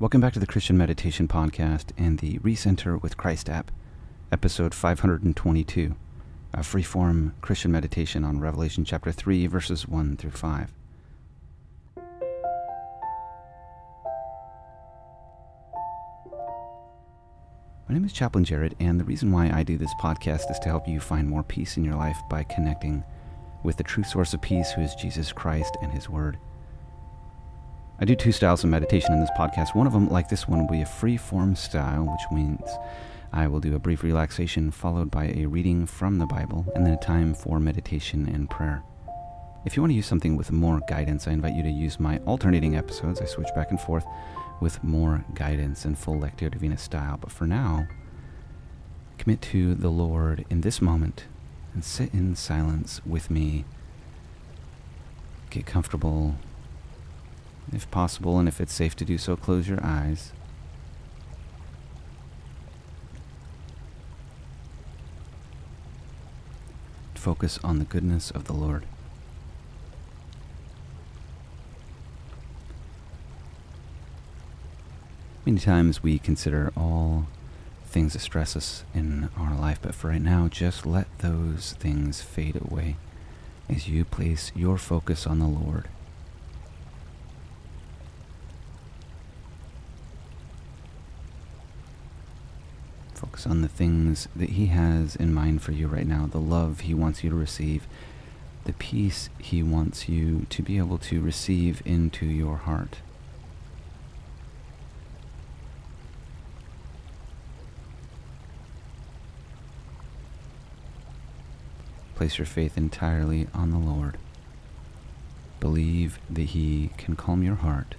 Welcome back to the Christian Meditation Podcast and the Recenter with Christ app, episode 522, a freeform Christian meditation on Revelation chapter 3, verses 1 through 5. My name is Chaplain Jarrett, and the reason why I do this podcast is to help you find more peace in your life by connecting with the true source of peace, who is Jesus Christ and His Word. I do two styles of meditation in this podcast. One of them, like this one, will be a free form style, which means I will do a brief relaxation followed by a reading from the Bible and then a time for meditation and prayer. If you want to use something with more guidance, I invite you to use my alternating episodes. I switch back and forth with more guidance and full Lectio Divina style. But for now, commit to the Lord in this moment and sit in silence with me. Get comfortable if possible, and if it's safe to do so, close your eyes. Focus on the goodness of the Lord. Many times we consider all things that stress us in our life, but for right now, just let those things fade away as you place your focus on the Lord. Focus on the things that He has in mind for you right now, the love He wants you to receive, the peace He wants you to be able to receive into your heart. Place your faith entirely on the Lord. Believe that He can calm your heart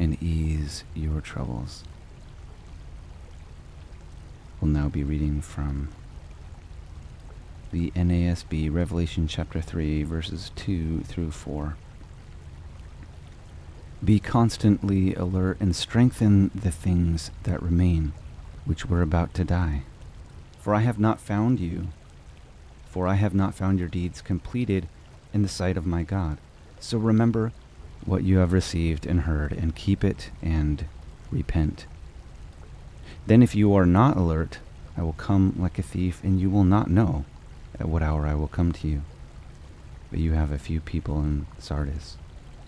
and ease your troubles. We'll now be reading from the NASB Revelation chapter 3, verses 2 through 4. Be constantly alert and strengthen the things that remain, which were about to die. For I have not found you, for I have not found your deeds completed in the sight of my God. So remember what you have received and heard, and keep it and repent. Then, if you are not alert, I will come like a thief, and you will not know at what hour I will come to you. But you have a few people in Sardis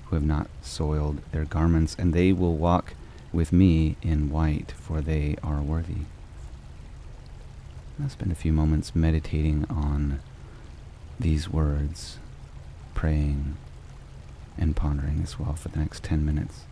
who have not soiled their garments, and they will walk with me in white, for they are worthy. I'll spend a few moments meditating on these words, praying and pondering as well for the next 10 minutes.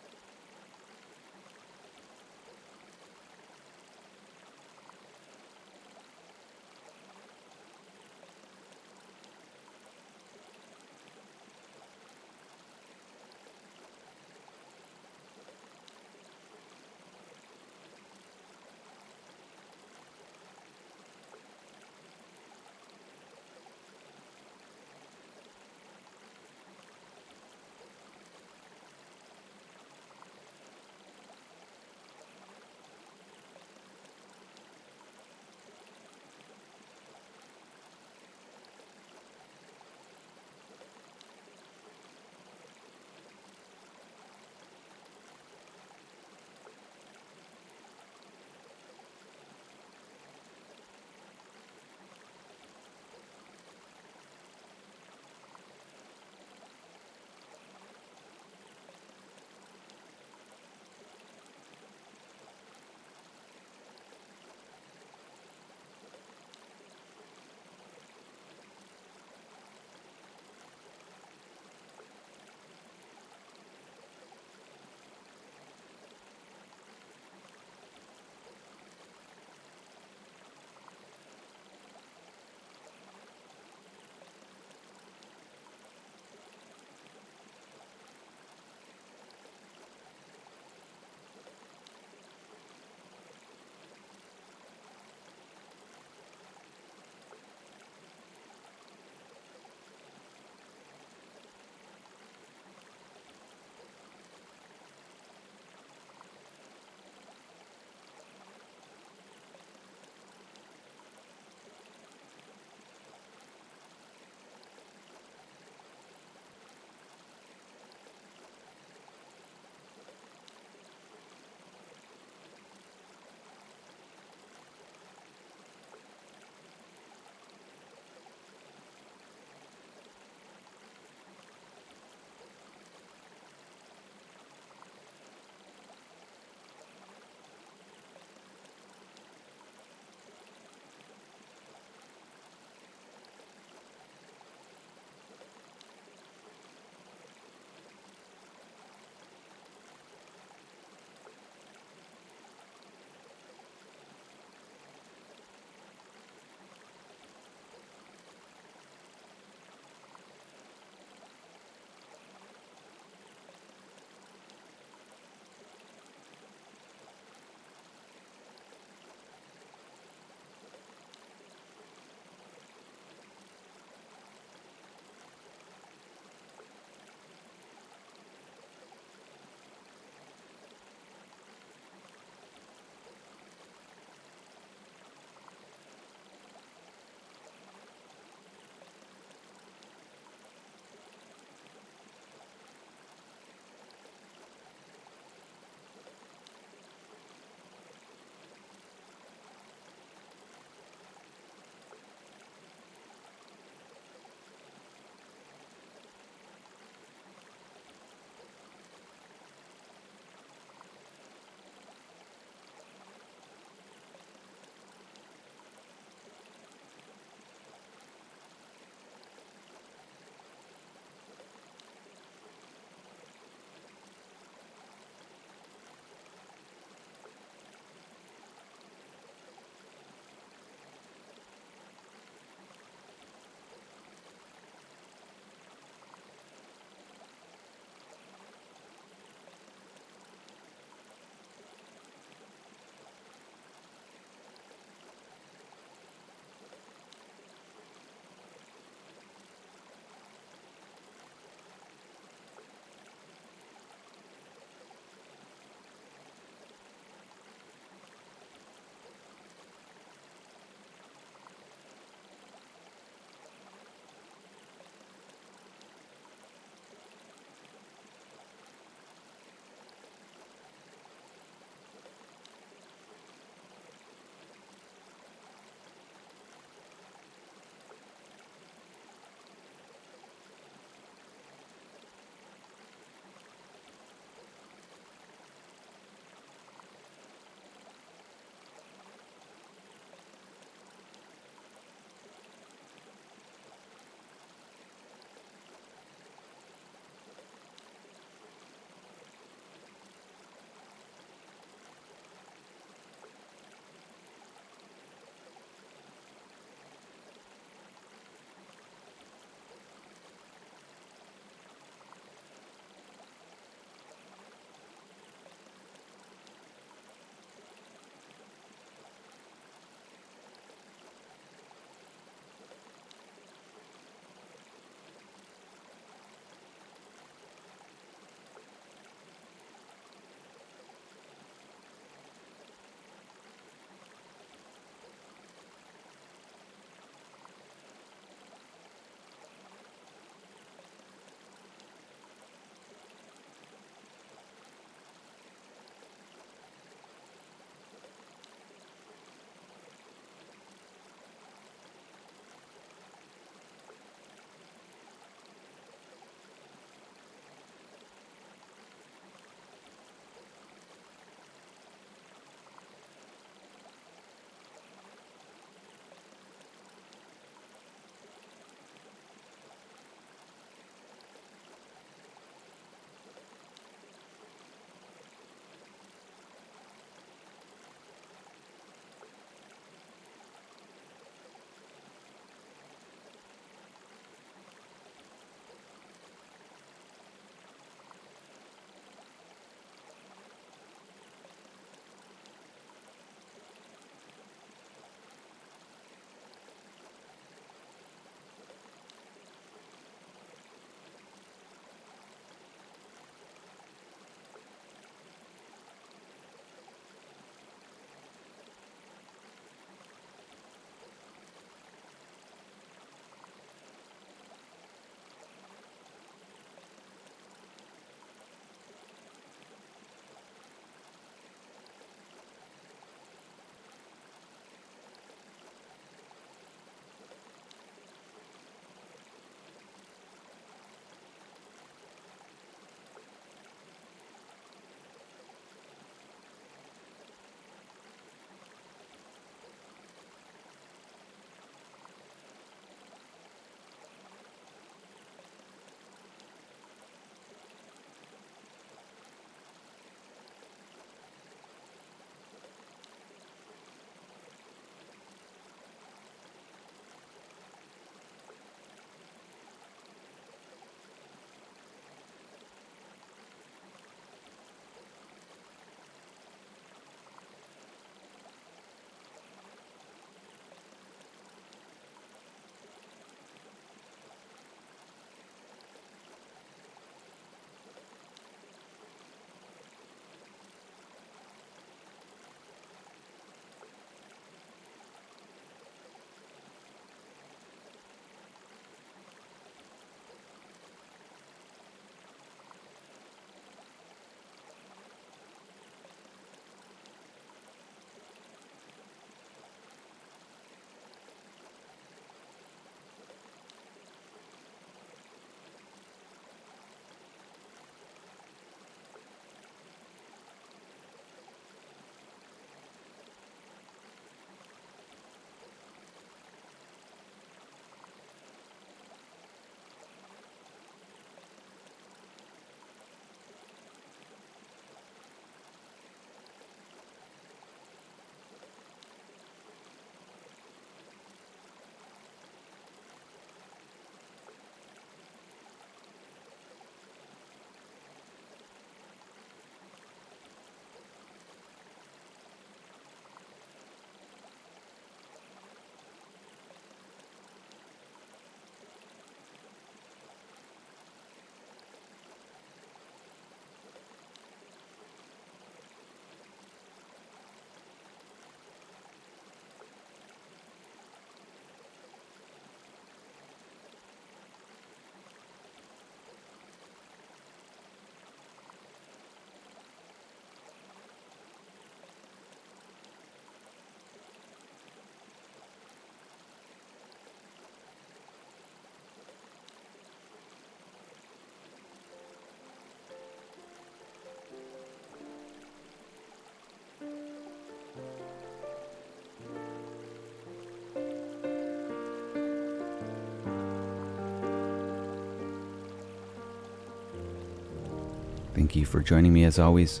Thank you for joining me as always.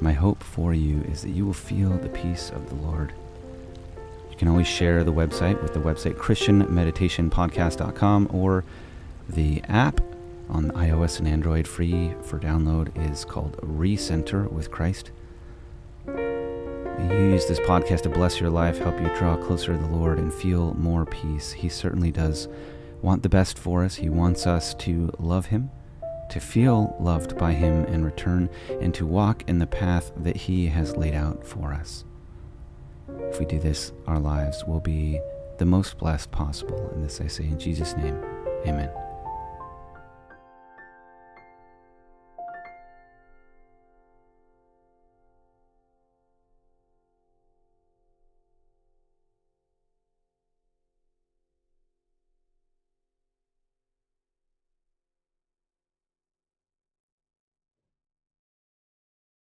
My hope for you is that you will feel the peace of the Lord. You can always share the website with the website ChristianMeditationPodcast.com or the app on iOS and Android free for download is called Recenter with Christ. May you use this podcast to bless your life, help you draw closer to the Lord, and feel more peace. He certainly does want the best for us. He wants us to love Him, to feel loved by Him in return, and to walk in the path that He has laid out for us. If we do this, our lives will be the most blessed possible. And this I say in Jesus' name. Amen.